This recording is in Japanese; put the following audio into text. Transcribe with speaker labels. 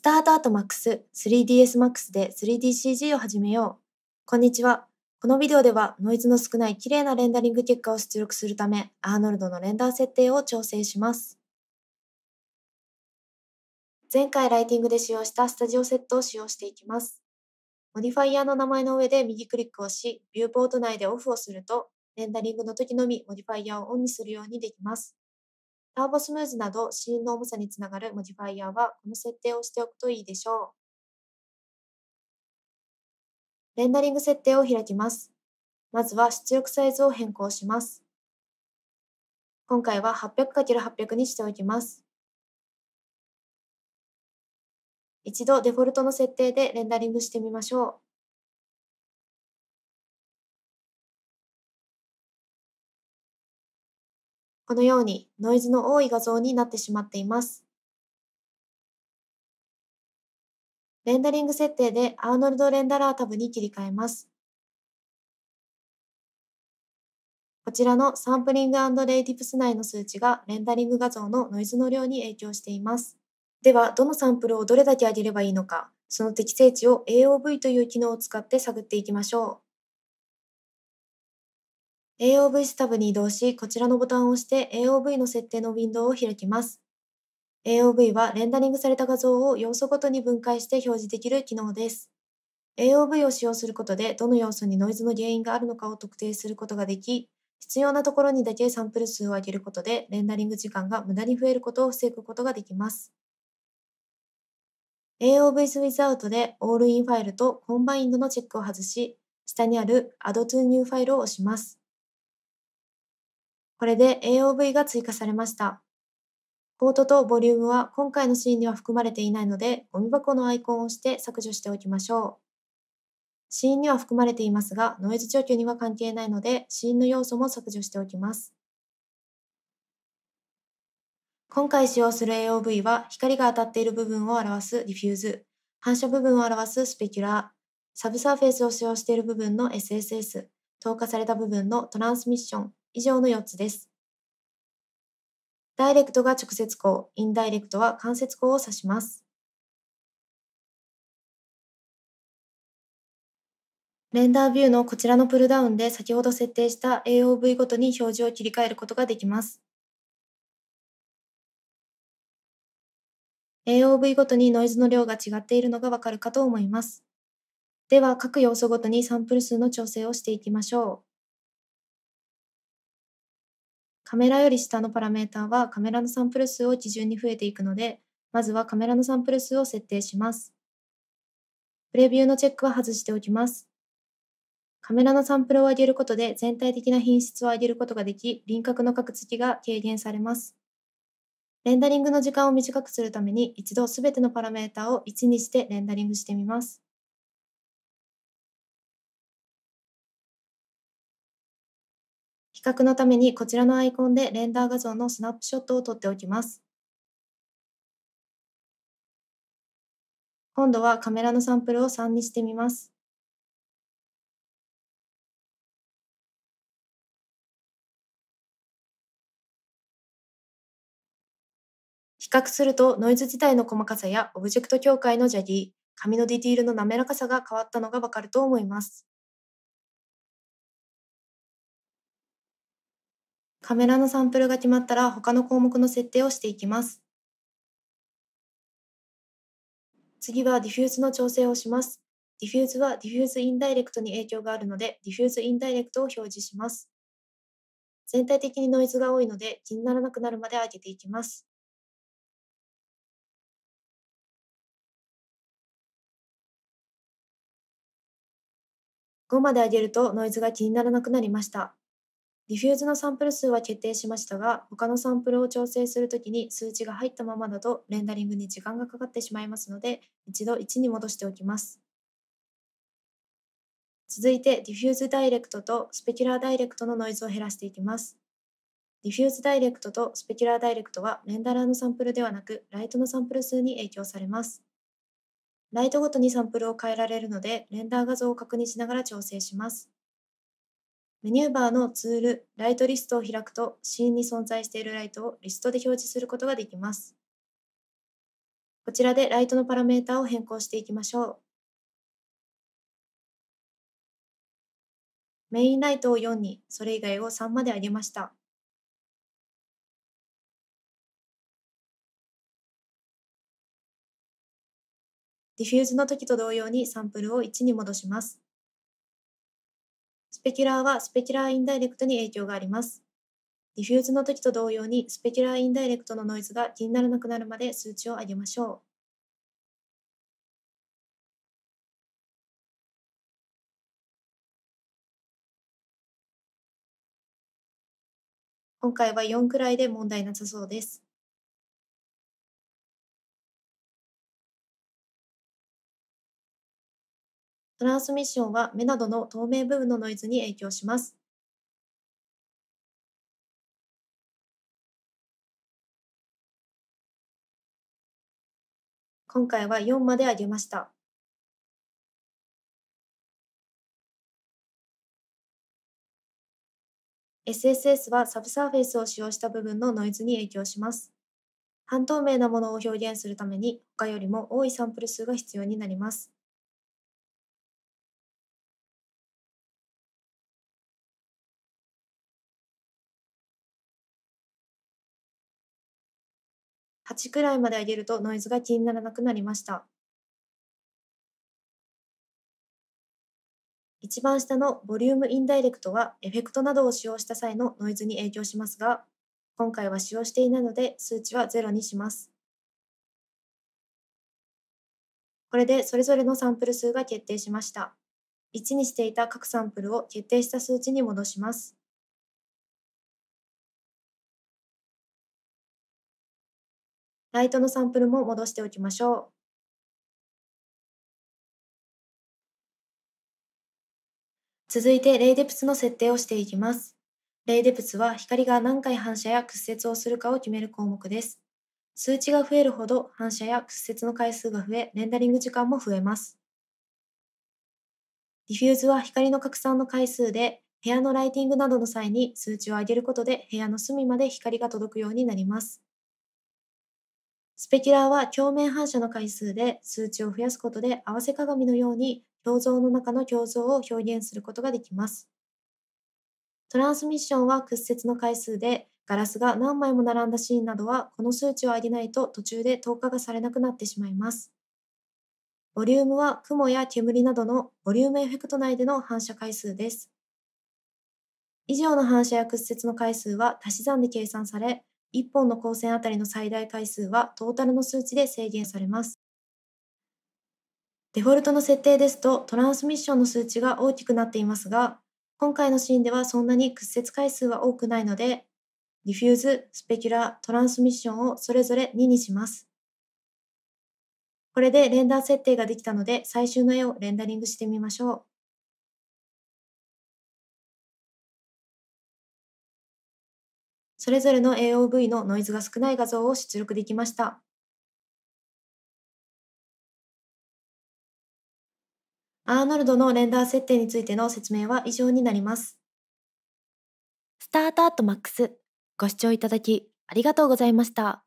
Speaker 1: Start@Max 3ds Max で 3DCG を始めよう。こんにちは。このビデオではノイズの少ない綺麗なレンダリング結果を出力するため、アーノルドのレンダー設定を調整します。前回ライティングで使用したスタジオセットを使用していきます。モディファイヤーの名前の上で右クリックをし、ビューポート内でオフをすると、レンダリングの時のみモディファイヤーをオンにするようにできます。ターボスムーズなどシーンの重さにつながるモディファイヤーはこの設定をしておくといいでしょう。レンダリング設定を開きます。まずは出力サイズを変更します。今回は 800×800 にしておきます。一度デフォルトの設定でレンダリングしてみましょう。このようにノイズの多い画像になってしまっています。レンダリング設定でアーノルドレンダラータブに切り替えます。こちらのサンプリング Ray Depth 内の数値がレンダリング画像のノイズの量に影響しています。では、どのサンプルをどれだけ上げればいいのか、その適正値を AOV という機能を使って探っていきましょう。AOVs タブに移動し、こちらのボタンを押して AOV の設定のウィンドウを開きます。AOV はレンダリングされた画像を要素ごとに分解して表示できる機能です。AOV を使用することで、どの要素にノイズの原因があるのかを特定することができ、必要なところにだけサンプル数を上げることで、レンダリング時間が無駄に増えることを防ぐことができます。AOVs Without で All in ファイルと Combined のチェックを外し、下にある Add to New ファイルを押します。これで AOV が追加されました。ポートとボリュームは今回のシーンには含まれていないので、ゴミ箱のアイコンを押して削除しておきましょう。シーンには含まれていますが、ノイズ除去には関係ないので、シーンの要素も削除しておきます。今回使用する AOV は、光が当たっている部分を表すディフューズ、反射部分を表すスペキュラー、サブサーフェイスを使用している部分の SSS、透過された部分のトランスミッション、以上の4つです。ダイレクトが直接光、インダイレクトは間接光を指します。レンダービューのこちらのプルダウンで先ほど設定した AOV ごとに表示を切り替えることができます。AOV ごとにノイズの量が違っているのがわかるかと思います。では、各要素ごとにサンプル数の調整をしていきましょう。カメラより下のパラメータはカメラのサンプル数を基準に増えていくので、まずはカメラのサンプル数を設定します。プレビューのチェックは外しておきます。カメラのサンプルを上げることで全体的な品質を上げることができ、輪郭の角付きが軽減されます。レンダリングの時間を短くするために一度すべてのパラメータを1にしてレンダリングしてみます。比較のためにこちらのアイコンでレンダー画像のスナップショットを撮っておきます。今度はカメラのサンプルを3にしてみます。比較するとノイズ自体の細かさやオブジェクト境界のジャギー、髪のディティールの滑らかさが変わったのがわかると思います。カメラのサンプルが決まったら他の項目の設定をしていきます。次はディフューズの調整をします。ディフューズはディフューズインダイレクトに影響があるので、ディフューズインダイレクトを表示します。全体的にノイズが多いので気にならなくなるまで上げていきます。5まで上げるとノイズが気にならなくなりました。ディフューズのサンプル数は決定しましたが、他のサンプルを調整するときに数値が入ったままだとレンダリングに時間がかかってしまいますので、一度1に戻しておきます。続いて、ディフューズダイレクトとスペキュラーダイレクトのノイズを減らしていきます。ディフューズダイレクトとスペキュラーダイレクトはレンダラーのサンプルではなく、ライトのサンプル数に影響されます。ライトごとにサンプルを変えられるので、レンダー画像を確認しながら調整します。メニューバーのツール、ライトリストを開くと、シーンに存在しているライトをリストで表示することができます。こちらでライトのパラメータを変更していきましょう。メインライトを4に、それ以外を3まで上げました。ディフューズの時と同様にサンプルを1に戻します。スペキュラーはスペキュラーインダイレクトに影響があります。ディフューズの時と同様にスペキュラーインダイレクトのノイズが気にならなくなるまで数値を上げましょう。今回は4くらいで問題なさそうです。トランスミッションは目などの透明部分のノイズに影響します。今回は4まで上げました。SSS はサブサーフェイスを使用した部分のノイズに影響します。半透明なものを表現するために他よりも多いサンプル数が必要になります。8くらいまで上げるとノイズが気にならなくなりました。一番下のボリュームインダイレクトはエフェクトなどを使用した際のノイズに影響しますが、今回は使用していないので数値は0にします。これでそれぞれのサンプル数が決定しました。1にしていた各サンプルを決定した数値に戻します。ライトのサンプルも戻しておきましょう。続いて、 Ray Depth の設定をしていきます。 Ray Depth は光が何回反射や屈折をするかを決める項目です。数値が増えるほど反射や屈折の回数が増え、レンダリング時間も増えます。ディフューズは光の拡散の回数で、部屋のライティングなどの際に数値を上げることで部屋の隅まで光が届くようになります。スペキュラーは鏡面反射の回数で数値を増やすことで合わせ鏡のように鏡像の中の鏡像を表現することができます。トランスミッションは屈折の回数で、ガラスが何枚も並んだシーンなどは、この数値を上げないと途中で透過がされなくなってしまいます。ボリュームは雲や煙などのボリュームエフェクト内での反射回数です。以上の反射や屈折の回数は足し算で計算され、1本の光線あたりの最大回数はトータルの数値で制限されます。デフォルトの設定ですとトランスミッションの数値が大きくなっていますが、今回のシーンではそんなに屈折回数は多くないので、ディフューズ、スペキュラ、トランスミッションをそれぞれ2にします。これでレンダー設定ができたので、最終の絵をレンダリングしてみましょう。それぞれの AOV のノイズが少ない画像を出力できました。アーノルドのレンダー設定についての説明は以上になります。スタートアットマックスご視聴いただきありがとうございました。